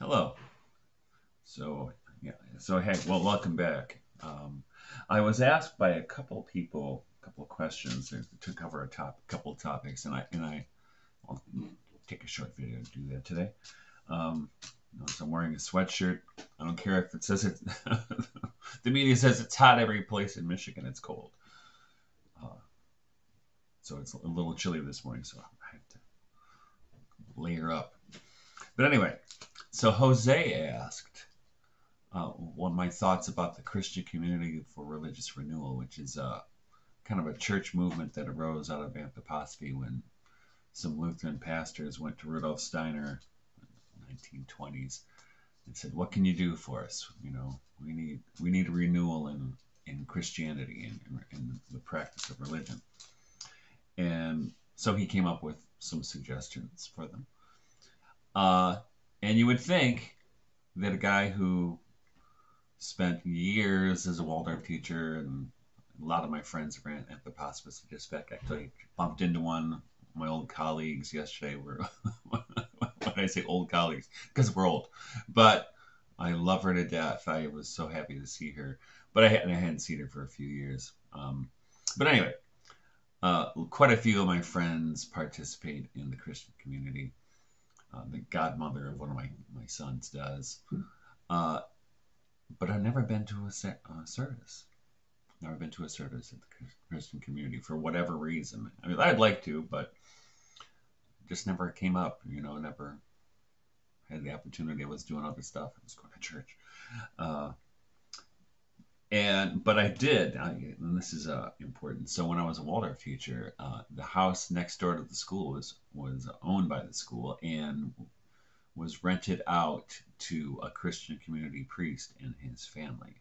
Hello. So, yeah, so hey, well, welcome back. Um, I was asked by a couple people, a couple of questions to cover a top, couple topics, and I and I, will take a short video to do that today. Um, I'm wearing a sweatshirt. I don't care if it says it. the media says it's hot every place in Michigan. It's cold. Uh, so it's a little chilly this morning, so I have to layer up. But anyway, so Jose asked uh, what my thoughts about the Christian Community for Religious Renewal, which is uh, kind of a church movement that arose out of Anthroposophy when some Lutheran pastors went to Rudolf Steiner in the 1920s and said, "What can you do for us? You know, we need we need a renewal in in Christianity and in, in the practice of religion." And so he came up with some suggestions for them. Uh, and you would think that a guy who spent years as a Waldorf teacher and a lot of my friends ran at the hospice. Just back, actually bumped into one. My old colleagues yesterday were, when I say old colleagues, because we're old, but I love her to death. I was so happy to see her, but I hadn't, I hadn't seen her for a few years. Um, but anyway, uh, quite a few of my friends participate in the Christian community. Uh, the godmother of one of my, my sons does. Uh, but I've never been to a uh, service. Never been to a service at the Christian community for whatever reason. I mean, I'd like to, but just never came up. You know, never had the opportunity. I was doing other stuff. I was going to church. And but I did, I, and this is uh, important. So when I was a Waldorf teacher, uh, the house next door to the school was was owned by the school and was rented out to a Christian community priest and his family.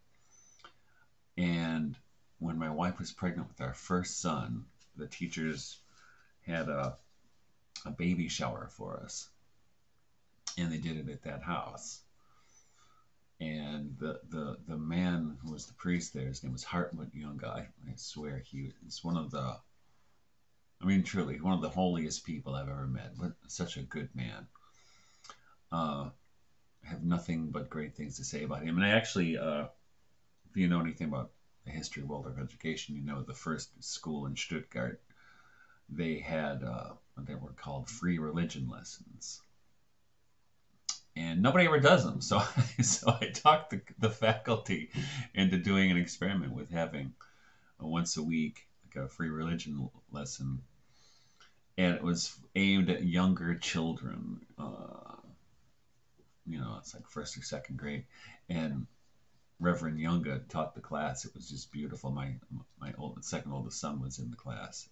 And when my wife was pregnant with our first son, the teachers had a a baby shower for us, and they did it at that house and the, the the man who was the priest there, his name was Hartmut Junge. I, I swear he was one of the, I mean, truly one of the holiest people I've ever met. But such a good man. Uh, I have nothing but great things to say about him. And I actually, uh, if you know anything about the history of Waldorf education, you know the first school in Stuttgart, they had uh, what they were called free religion lessons and nobody ever does them. So, so I talked the, the faculty into doing an experiment with having a once a week like a free religion lesson, and it was aimed at younger children. Uh, you know, it's like first or second grade, and Reverend Junge taught the class. It was just beautiful. My my old second oldest son was in the class,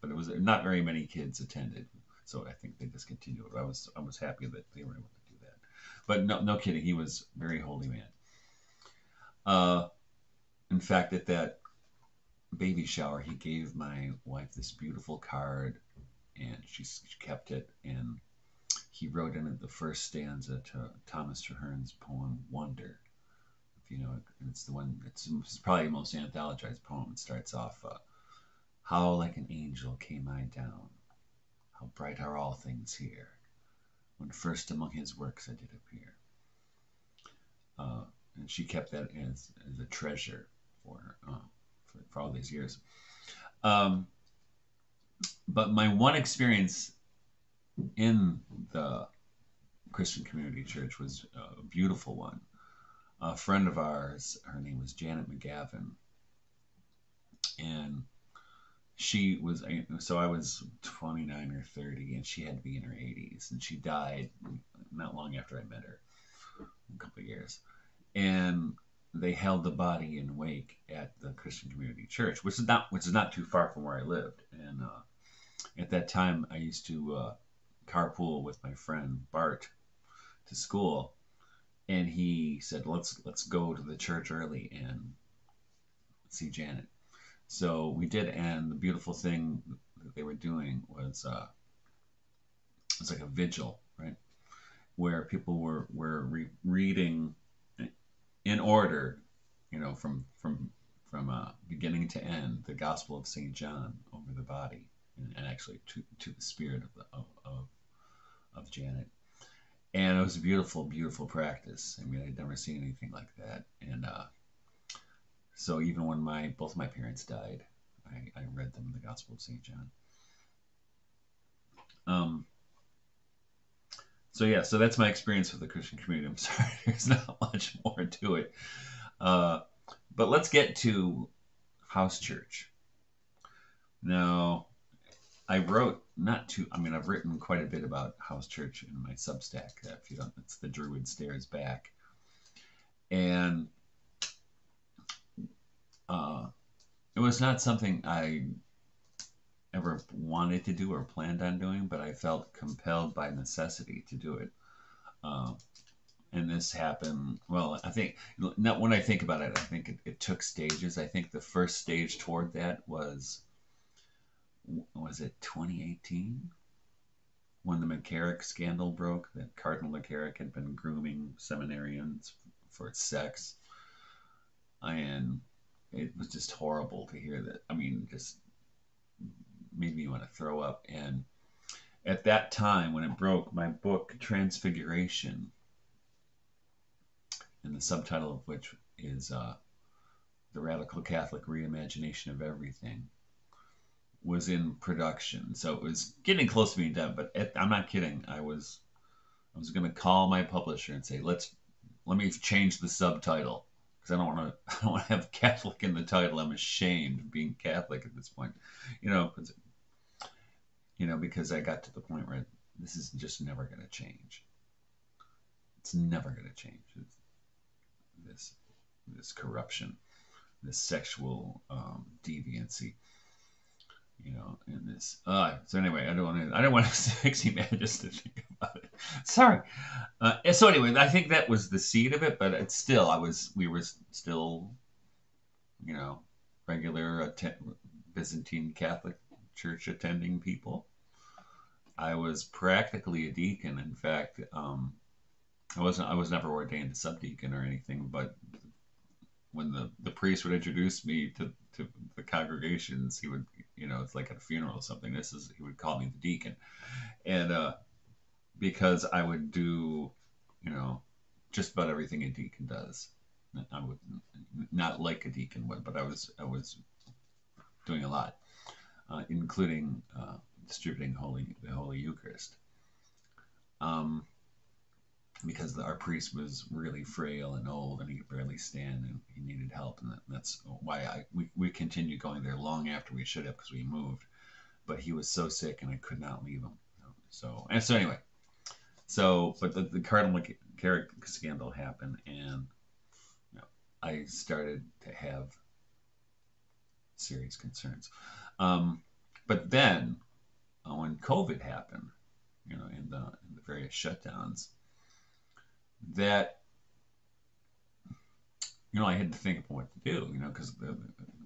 but it was not very many kids attended, so I think they discontinued. I was I was happy that they were able to but no, no kidding. He was very holy man. Uh, in fact, at that baby shower, he gave my wife this beautiful card, and she, kept it. And he wrote in it the first stanza to Thomas Traherne's poem "Wonder." If you know it, it's the one. It's, it's probably the most anthologized poem. It starts off, uh, "How like an angel came I down. How bright are all things here." When first among his works I did appear. Uh, and she kept that as, as a treasure for, uh, for, for, all these years. Um, but my one experience in the Christian Community Church was a beautiful one. A friend of ours, her name was Janet McGavin, and she was so I was 29 or 30 and she had to be in her 80s and she died not long after I met her a couple of years. And they held the body in wake at the Christian Community Church which is not which is not too far from where I lived. And uh, at that time I used to uh, carpool with my friend Bart to school and he said let's let's go to the church early and see Janet so we did, and the beautiful thing that they were doing was uh, it's like a vigil, right, where people were were re- reading in order, you know, from from from uh, beginning to end, the Gospel of Saint John over the body, and, and actually to, to the spirit of, the, of, of of Janet, and it was a beautiful, beautiful practice. I mean, I'd never seen anything like that, and uh, so even when my both my parents died, I, I read them the Gospel of Saint John. Um. So yeah, so that's my experience with the Christian community. I'm sorry, there's not much more to it. Uh, but let's get to house church. Now, I wrote not too. I mean, I've written quite a bit about house church in my Substack. If you don't, it's the Druid Stares Back, and uh, it was not something I ever wanted to do or planned on doing, but I felt compelled by necessity to do it. Uh, and this happened well i think not when i think about it i think it, it, took stages. I think the first stage toward that was was it 2018 when the mccarrick scandal broke that cardinal mccarrick had been grooming seminarians for sex. I and it was just horrible to hear that i mean just made me want to throw up and at that time when it broke my book transfiguration and the subtitle of which is uh, The Radical Catholic Reimagination of Everything, was in production. So it was getting close to being done, but I'm not kidding. I was I was going to call my publisher and say, "Let's let me change the subtitle because I don't want to I don't want to have Catholic in the title. I'm ashamed of being Catholic at this point, you know, you know, because I got to the point where this is just never going to change. It's never going to change. This this corruption, this sexual um, deviancy. You know, in this. Uh, so anyway, I don't want to. I don't want to sexy man just to think about it. Sorry. Uh, so anyway, I think that was the seed of it, but it's still. I was. We were still. You know, regular att- Byzantine Catholic Church attending people. I was practically a deacon. In fact, um, I wasn't. I was never ordained a subdeacon or anything, but when the the priest would introduce me to to the congregations, he would, you know, it's like at a funeral or something. This is he would call me the deacon, and uh, because I would do, you know, just about everything a deacon does. I would not like a deacon would, but I was I was doing a lot, uh, including uh, distributing holy the Holy Eucharist. Um, because our priest was really frail and old and he could barely stand and he needed help and that, that's why I we, we continued going there long after we should have because we moved. But he was so sick and I could not leave him. So and so anyway so but the, the Cardinal McCarrick scandal happened and you know, I started to have serious concerns. Um, but then uh, when COVID happened you know in the, in the various shutdowns that you know I had to think of what to do. You know, because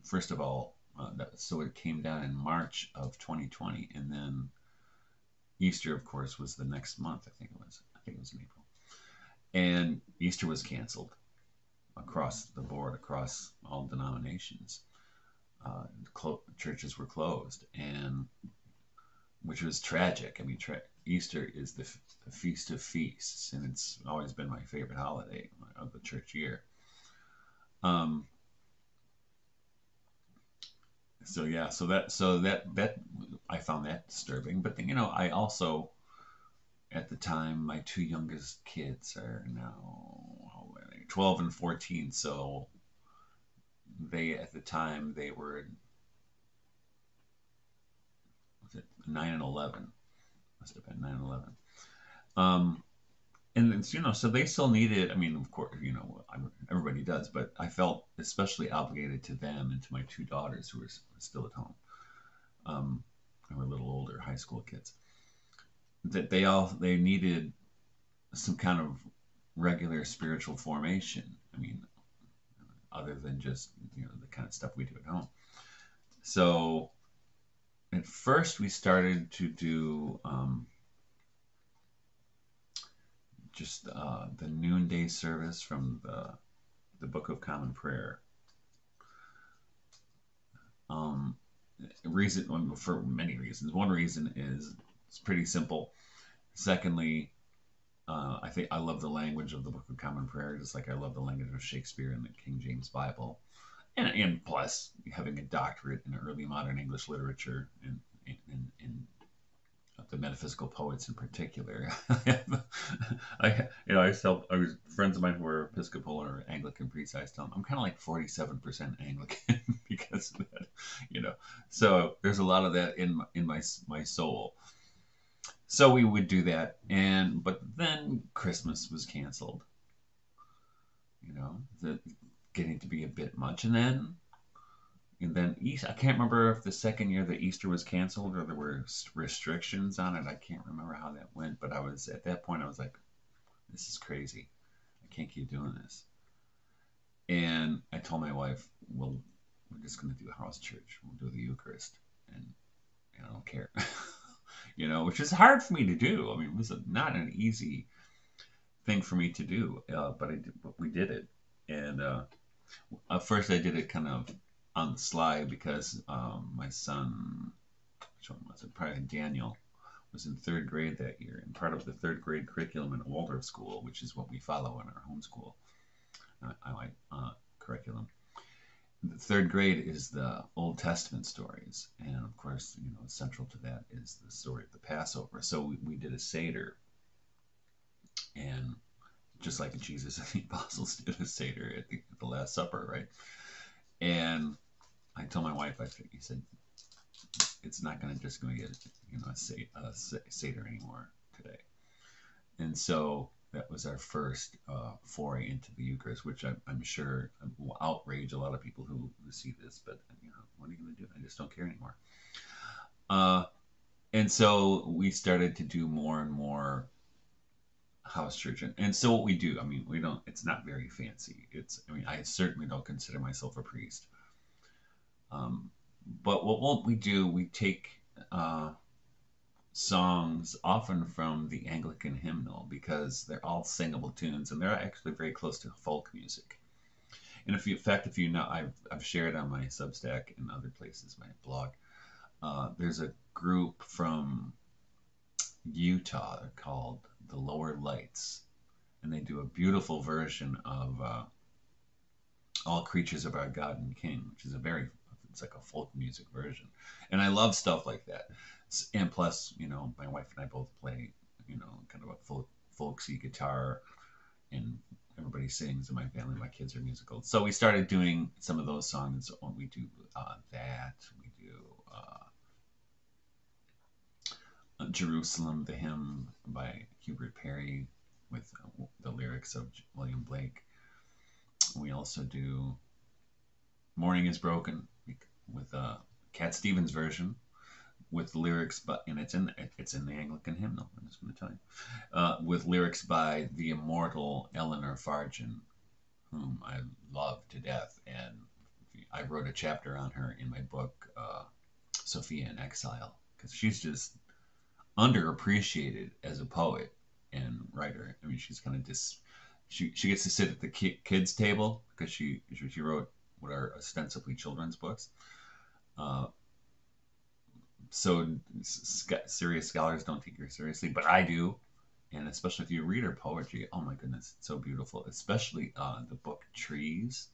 first of all, uh, that, so it came down in March of 2020, and then Easter, of course, was the next month. I think it was. I think it was in April, and Easter was canceled across the board, across all denominations. Uh, churches were closed, and which was tragic. I mean, tra- Easter is the, f- feast of feasts, and it's always been my favorite holiday of the church year. Um, so yeah, so that so that that I found that disturbing. But then, you know, I also at the time my two youngest kids are now 12 and 14, so they at the time they were was it 9 and 11 must have been 9 11. Um, and you know, so they still needed, I mean, of course, you know, everybody does, but I felt especially obligated to them and to my two daughters who were still at home. Um, who were a little older, high school kids, that they all, they needed some kind of regular spiritual formation. I mean, other than just, you know, the kind of stuff we do at home. So at first we started to do um, just uh, the noonday service from the the Book of Common Prayer. Um, reason for many reasons. One reason is it's pretty simple. Secondly, Uh, I think I love the language of the Book of Common Prayer, just like I love the language of Shakespeare and the King James Bible. And, and plus, having a doctorate in early modern English literature and in, in, the metaphysical poets in particular. I, you know, I tell I was friends of mine who were Episcopal or Anglican priests. I tell them I'm kind of like 47% Anglican because of that, you know. So there's a lot of that in my, in my my soul so we would do that and but then christmas was canceled you know the getting to be a bit much. And then and then east i can't remember if the second year that easter was canceled or there were restrictions on it. I can't remember how that went but i was at that point i was like this is crazy. I can't keep doing this. And i told my wife well we're just going to do house church. We'll do the eucharist. And, and i don't care. You know, which is hard for me to do. I mean, it was not an easy thing for me to do, uh, but I did, but we did it. And uh, at first, I did it kind of on the slide because um, my son, which one was it? Probably Daniel, was in third grade that year, and part of the third grade curriculum in Waldorf school, which is what we follow in our homeschool, uh, I like uh, curriculum the third grade is the Old Testament stories, and of course, you know, central to that is the story of the Passover. So we, we did a seder, and just like Jesus and the apostles did a seder at the, at the Last Supper, right? And I told my wife, I he said, it's not going to just going to get you know a, seder anymore today, and so that was our first uh, foray into the Eucharist, which I'm, I'm, sure will outrage a lot of people who, who see this. But you know, what are you going to do? I just don't care anymore. Uh, and so we started to do more and more house church, and, and so what we do, I mean, we don't. It's not very fancy. It's. I mean, I certainly don't consider myself a priest. Um, but what, we do, we take. Uh, songs, often from the Anglican hymnal, because they're all singable tunes and they're actually very close to folk music. And if you, in fact, if you know, I've, I've shared on my Substack and other places, my blog, uh, there's a group from Utah called the Lower Lights, and they do a beautiful version of uh, All Creatures of Our God and King, which is a very, it's like a folk music version. And I love stuff like that and plus, you know, my wife and I both play, you know, kind of a folk, folksy guitar, and everybody sings in my family. My kids are musical, so we started doing some of those songs. We do uh, that. We do uh, Jerusalem, the hymn by Hubert Parry, with uh, the lyrics of William Blake. We also do "Morning Is Broken" with uh, Cat Stevens version with lyrics, but and it's in it's in the Anglican hymnal. I'm just going to tell you, uh, with lyrics by the immortal Eleanor Farjeon, whom I love to death, and I wrote a chapter on her in my book, uh, Sophia in Exile, because she's just underappreciated as a poet and writer. I mean, she's kind of just she she gets to sit at the kids table because she she wrote what are ostensibly children's books. Uh, so serious scholars don't take her seriously, but I do, and especially if you read her poetry, oh my goodness, it's so beautiful. Especially uh, the book Trees.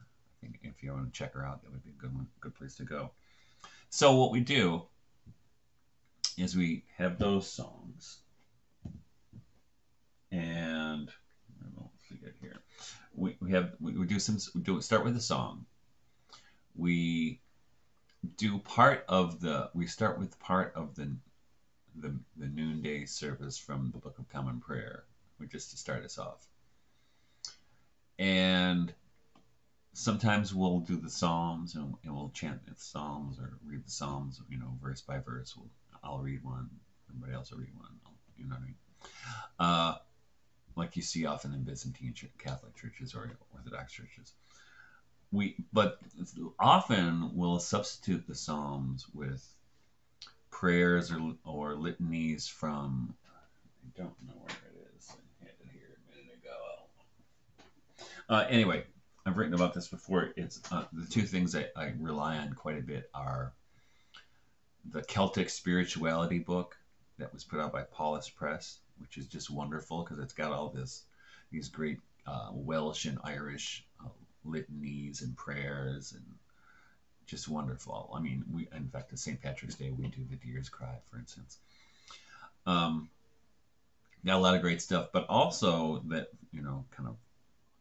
I think if you want to check her out, that would be a good one, good place to go. So what we do is we have those songs, and let's see here. We, we have we, we do some we do start with a song. We do part of the we start with part of the the, the noonday service from the Book of Common Prayer, We just to start us off. And sometimes we'll do the Psalms and, and we'll chant the Psalms or read the Psalms, you know, verse by verse. We'll, I'll read one, everybody else will read one. You know what I mean? Uh, like you see often in Byzantine Catholic churches or Orthodox churches we but often we'll substitute the psalms with prayers or, or litanies from I don't know where it is. I had it here a minute ago. Uh, anyway, I've written about this before. It's uh, the two things I, I rely on quite a bit are the Celtic spirituality book that was put out by Paulist Press, which is just wonderful because it's got all this these great uh, Welsh and Irish uh, litanies and prayers and just wonderful. I mean, we in fact, at St. Patrick's Day, we do the Deer's Cry, for instance. Um, got a lot of great stuff, but also that you know, kind of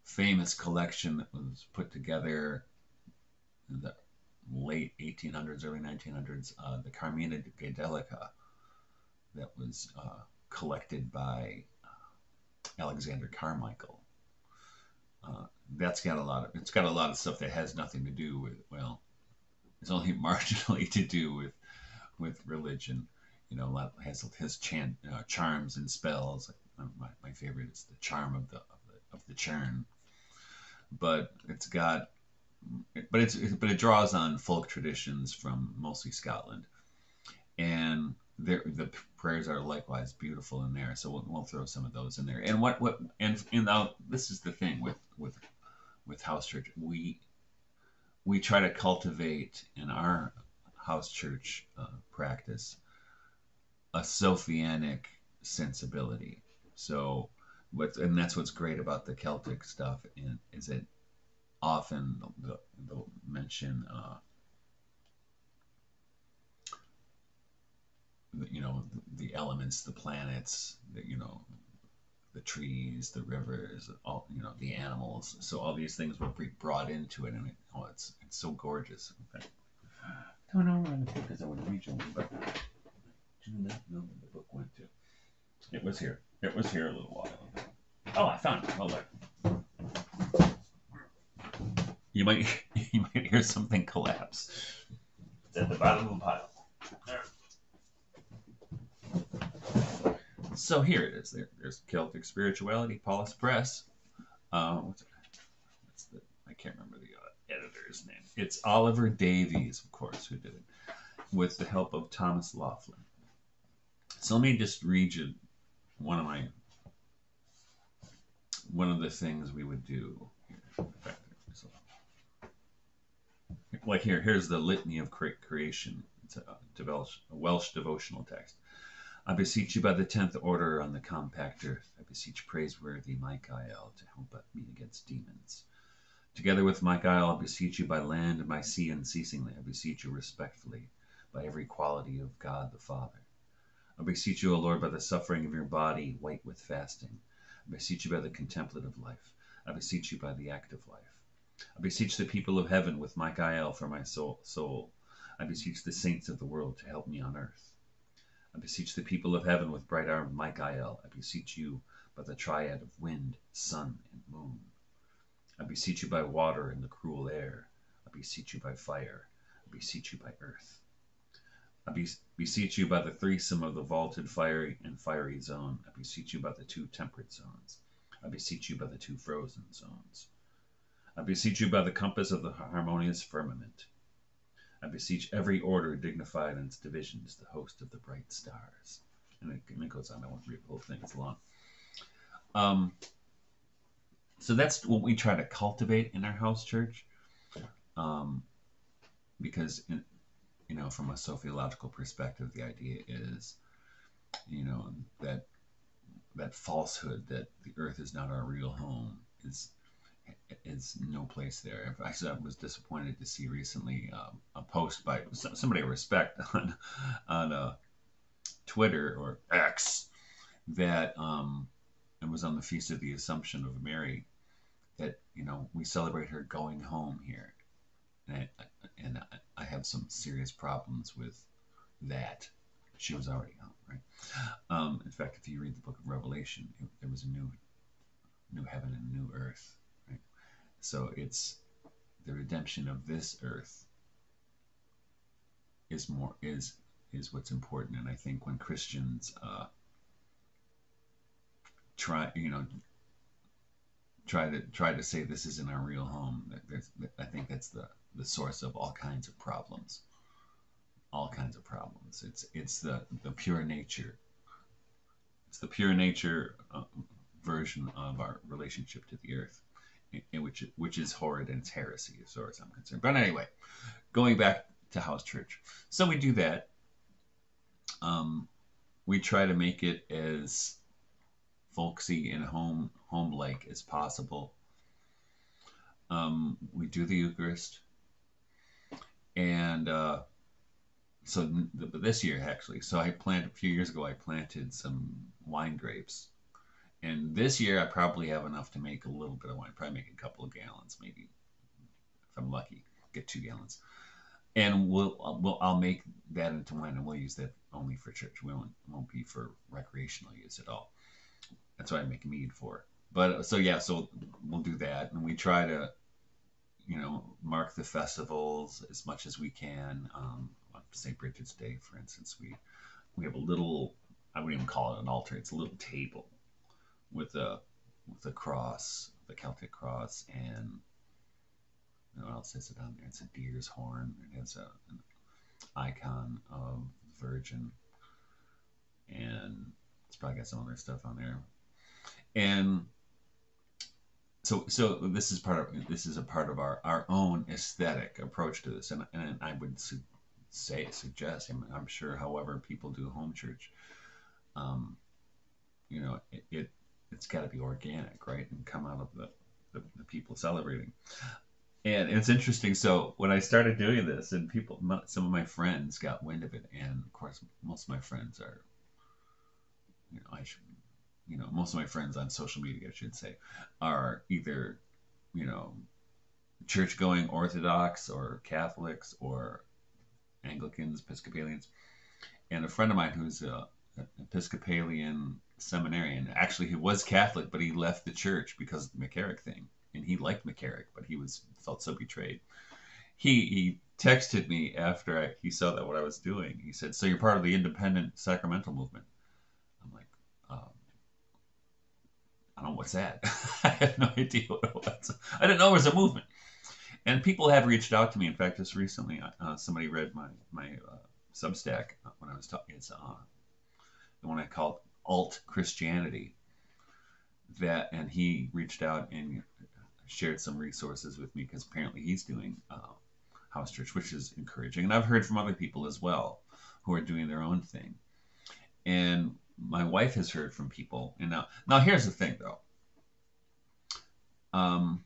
famous collection that was put together the late 1800s, early 1900s, uh, the Carmina Gadelica, that was uh, collected by uh, Alexander Carmichael. Uh, that's got a lot of it's got a lot of stuff that has nothing to do with well, it's only marginally to do with with religion. You know, a lot has his chant, uh, charms and spells. My, my favorite is the charm of the of the, of the churn, but it's got but it's but it draws on folk traditions from mostly Scotland, and the prayers are likewise beautiful in there. So we'll, we'll throw some of those in there. And what what and and now this is the thing with with with house church we we try to cultivate in our house church uh, practice a Sophianic sensibility. So what and that's what's great about the Celtic stuff in, is it often they'll, they'll mention uh, you know the elements the planets the, you know the trees the rivers all you know the animals. So all these things were brought into it and it, oh it's it's so gorgeous. Okay. Don't know where the book is I would read you but do not know where the book went to? It was here. It was here a little while ago. Oh I found it. Hold on you might you might hear something collapse. It's at the bottom of the pile. So here it is. There, there's Celtic Spirituality, Paulist Press. Uh, what's, what's the, I can't remember the uh, editor's name. It's Oliver Davies, of course, who did it, with the help of Thomas Laughlin. So let me just read you one of my one of the things we would do. In like here, here's the litany of creation. It's a, Welsh, a Welsh devotional text. I beseech you by the tenth order on the compact earth. I beseech praiseworthy Michael to help me against demons. Together with Michael, I beseech you by land and by sea unceasingly. I beseech you respectfully by every quality of God the Father. I beseech you, O Lord, by the suffering of your body, white with fasting. I beseech you by the contemplative life. I beseech you by the active life. I beseech the people of heaven with Michael for my soul. I beseech the saints of the world to help me on earth. I beseech the people of heaven with bright armed Michael. I beseech you by the triad of wind, sun, and moon. I beseech you by water and the cruel air. I beseech you by fire. I beseech you by earth. I beseech you by the threesome of the vaulted fiery and fiery zone. I beseech you by the two temperate zones. I beseech you by the two frozen zones. I beseech you by the compass of the harmonious firmament. I beseech every order dignified in its divisions, the host of the bright stars. And it, and it goes on. I won't read the whole thing. It's long. Um, so that's what we try to cultivate in our house church. Um, because, in, you know, from a sophiological perspective, the idea is, you know, that that falsehood that the earth is not our real home is is no place there. I was disappointed to see recently um, a post by somebody I respect on on uh, Twitter or X that um, it was on the feast of the Assumption of Mary that you know we celebrate her going home here, and I, and I have some serious problems with that. She was already home, right? Um, in fact, if you read the Book of Revelation, it, there was a new new heaven and new earth so it's the redemption of this earth is more is is what's important, and I think when Christians uh, try, you know, try to try to say this isn't our real home, I think that's the the source of all kinds of problems. All kinds of problems. It's it's the the pure nature. It's the pure nature uh, version of our relationship to the earth which which is horrid and it's heresy as far as I'm concerned. But anyway, going back to house church, so we do that. Um, we try to make it as folksy and home home like as possible. Um, we do the Eucharist, and uh, so this year actually. So I planted a few years ago. I planted some wine grapes, and this year I probably have enough to make a little bit of wine. Probably make a couple of gallons, maybe if I'm lucky, get two gallons. And we'll, we'll I'll make that into wine, and we'll use that only for church. We won't won't be for recreational use at all. That's what I make mead for. But so yeah, so we'll do that, and we try to, you know, mark the festivals as much as we can. Um, St. Bridget's Day, for instance, we we have a little I wouldn't even call it an altar. It's a little table with a with a cross, the Celtic cross, and what else is it on there? It's a deer's horn. It has a, an icon of the Virgin, and it's probably got some other stuff on there. And so, so this is part of this is a part of our our own aesthetic approach to this, and and I would su- say suggest. I'm, I'm sure, however, people do home church. Um, you know, it it's got to be organic, right, and come out of the, the, the people celebrating. And it's interesting. So when I started doing this, and people, some of my friends got wind of it, and of course, most of my friends are, you know, I should, you know, most of my friends on social media, I should say, are either, you know, church-going Orthodox or Catholics or Anglicans, Episcopalians, and a friend of mine who's a, an Episcopalian seminarian. Actually, he was Catholic, but he left the church because of the McCarrick thing, and he liked McCarrick, but he was felt so betrayed. He he texted me after I, he saw that what I was doing. He said, "So you're part of the independent sacramental movement?" I'm like, um, "I don't know what's that. I have no idea what it was. I didn't know it was a movement." And people have reached out to me. In fact, just recently, uh, somebody read my my uh, Substack when I was talking. It's uh, the one I called alt Christianity. That and he reached out and shared some resources with me because apparently he's doing uh, house church, which is encouraging. And I've heard from other people as well who are doing their own thing. And my wife has heard from people. And now, now here's the thing though. Um,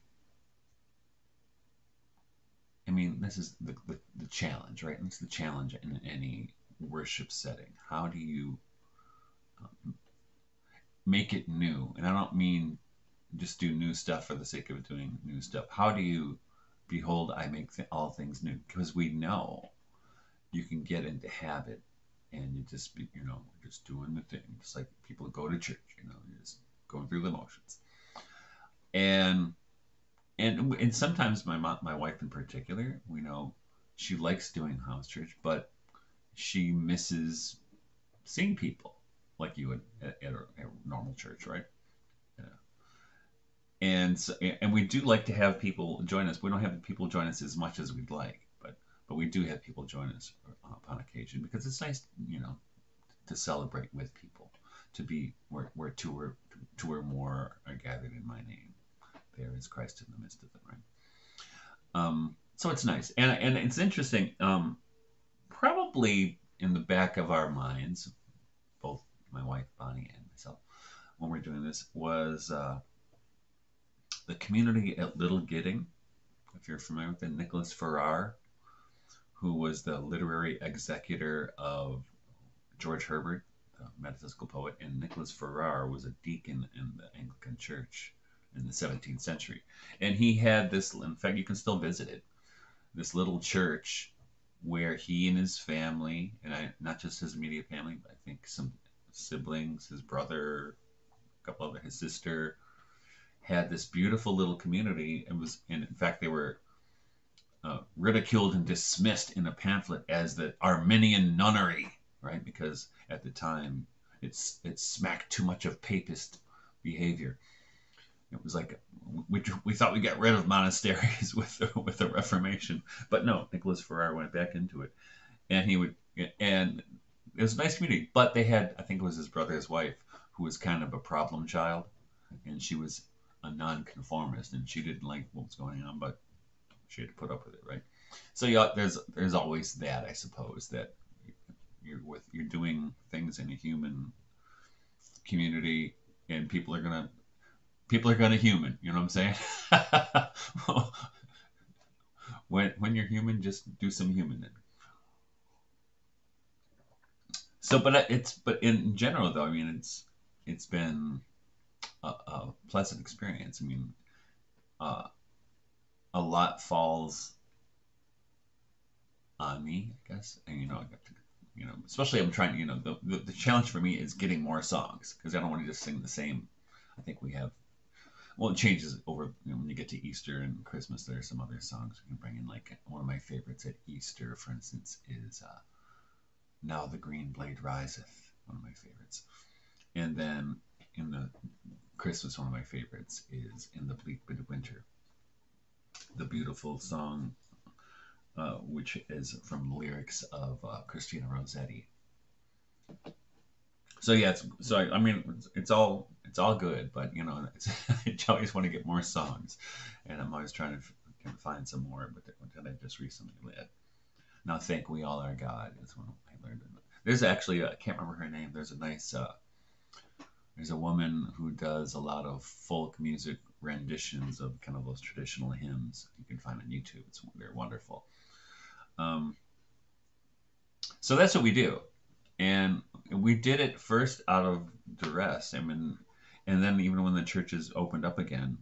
I mean, this is the, the, the challenge, right? It's the challenge in any worship setting. How do you make it new. And I don't mean just do new stuff for the sake of doing new stuff. How do you behold, I make th- all things new? Because we know you can get into habit and you just be, you know, just doing the thing, just like people go to church, you know, you're just going through the motions. And and and sometimes my mom, my wife in particular, we know she likes doing house church, but she misses seeing people like you would at, at, a, at a, normal church, right? Yeah. And so, and we do like to have people join us. We don't have people join us as much as we'd like, but but we do have people join us upon occasion because it's nice, you know, to celebrate with people, to be where where two or two or more are gathered in my name. There is Christ in the midst of them, right? Um, so it's nice, and and it's interesting. Um, probably in the back of our minds, my wife Bonnie and myself when we are doing this was uh, the community at Little Gidding. If you're familiar with it, Nicholas Ferrar, who was the literary executor of George Herbert, the metaphysical poet, and Nicholas Ferrar was a deacon in the Anglican Church in the 17th century. And he had this, in fact, you can still visit it, this little church where he and his family, and I, not just his immediate family, but I think some siblings, his brother, a couple other, his sister, had this beautiful little community, and was, and in fact, they were uh, ridiculed and dismissed in a pamphlet as the Arminian nunnery, right? Because at the time, it's it smacked too much of papist behavior. It was like we, we thought we got rid of monasteries with the, with the Reformation, but no, Nicholas Ferrar went back into it, and he would and it was a nice community. But they had, I think it was his brother's wife, who was kind of a problem child, and she was a nonconformist, and she didn't like what was going on, but she had to put up with it, right? So yeah, there's there's always that, I suppose, that you're with you're doing things in a human community, and people are gonna people are gonna human. You know what I'm saying? when when you're human, just do some human. So, but it's but in general though, I mean, it's it's been a, a pleasant experience. I mean, uh, a lot falls on me, I guess. And you know, I got to, you know, especially I'm trying. You know, the the, the challenge for me is getting more songs because I don't want to just sing the same. I think we have. Well, it changes over you know, when you get to Easter and Christmas. There are some other songs we can bring in. Like one of my favorites at Easter, for instance, is uh, "Now the Green Blade Riseth." One of my favorites. And then in the Christmas, one of my favorites is "In the Bleak Winter." The beautiful song uh, which is from the lyrics of uh, Christina Rossetti. So yeah, it's, so I, I, mean, it's, all it's all good, but you know, I always want to get more songs, and I'm always trying to find some more. But that I just recently read. Now, think we all are God is one I learned. There's actually I can't remember her name. There's a nice uh, there's a woman who does a lot of folk music renditions of kind of those traditional hymns. You can find on YouTube. It's they're wonderful. Um, so that's what we do, and we did it first out of duress. I mean, and then even when the churches opened up again,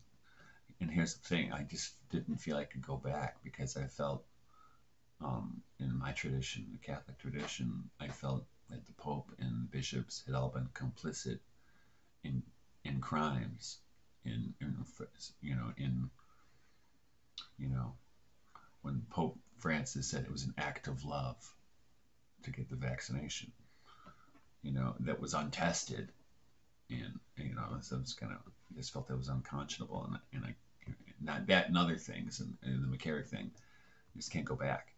and here's the thing: I just didn't feel I could go back because I felt, um, in my tradition, the Catholic tradition, I felt that the Pope and the bishops had all been complicit in in crimes, in, in you know in you know when Pope Francis said it was an act of love to get the vaccination, you know, that was untested. And, you know, so it's kind of, I just felt that was unconscionable. And, and I, not that and other things, and, and the McCarrick thing, just can't go back.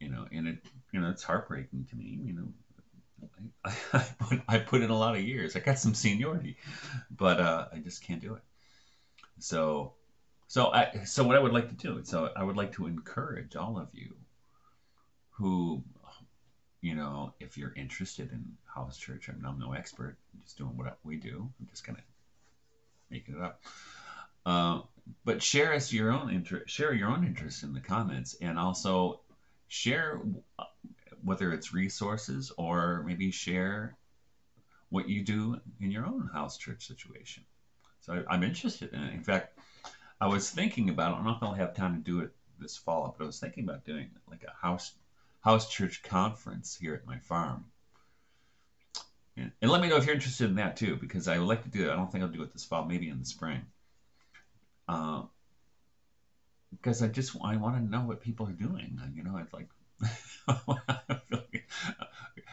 You know, and it, you know, it's heartbreaking to me. You know, I, I, put, I put in a lot of years. I got some seniority, but uh, I just can't do it. So so I so what I would like to do, so I would like to encourage all of you who you know, if you're interested in house church, I'm, I'm no expert. I'm just doing what we do. I'm just of making it up. Uh, but share us your own interest. Share your own interest in the comments, and also share whether it's resources or maybe share what you do in your own house church situation. So I, I'm interested in it. In fact, I was thinking about. I don't know if I'll have time to do it this fall, but I was thinking about doing like a house house church conference here at my farm. And, and let me know if you're interested in that too, because I would like to do it. I don't think I'll do it this fall, maybe in the spring. Uh, because I just I want to know what people are doing. You know, it's like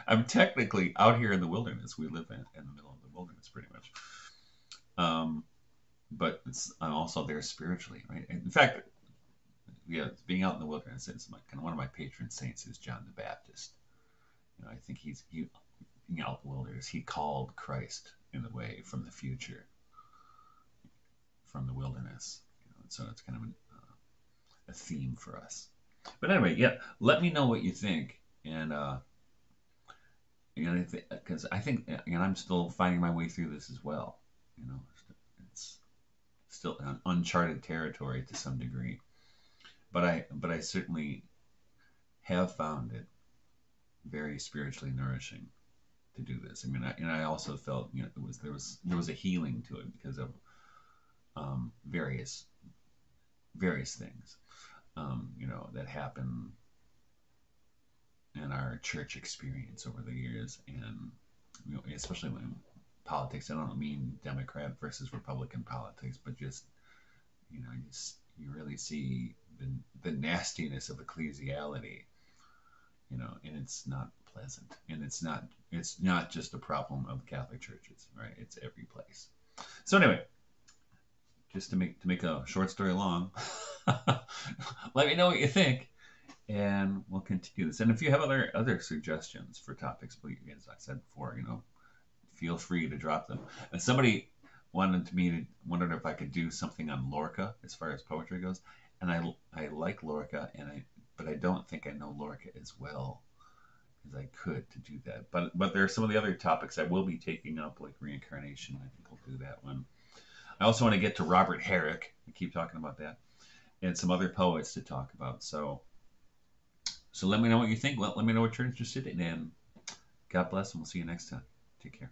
I'm technically out here in the wilderness. We live in, in the middle of the wilderness, pretty much. Um, but it's I'm also there spiritually, right? In fact, yeah, being out in the wilderness is my, kind of one of my patron saints is John the Baptist. You know, I think he's he being out in the wilderness, he called Christ in a way from the future, from the wilderness. You know, so it's kind of an, uh, a theme for us. But anyway, yeah, let me know what you think, and uh, you know, because I think, and I'm still finding my way through this as well. You know, it's still uncharted territory to some degree. But I but I certainly have found it very spiritually nourishing to do this. I mean, I, and I also felt you know it was there was there was a healing to it because of um, various various things um, you know that happen in our church experience over the years, and you know, especially when politics. I don't mean Democrat versus Republican politics, but just you know, you, you really see the, the nastiness of ecclesiality, you know, and it's not pleasant, and it's not it's not just a problem of Catholic churches, right? It's every place. So anyway, just to make to make a short story long, let me know what you think, and we'll continue this. And if you have other other suggestions for topics, please, as I said before, you know, feel free to drop them. And somebody wanted to me to wondered if I could do something on Lorca as far as poetry goes, and I I like Lorca, and I but I don't think I know Lorca as well as I could to do that. But but there are some of the other topics I will be taking up, like reincarnation. I think we'll do that one. I also want to get to Robert Herrick. We keep talking about that, and some other poets to talk about. So so let me know what you think. Let, let me know what you're interested in, and God bless, and we'll see you next time. Take care.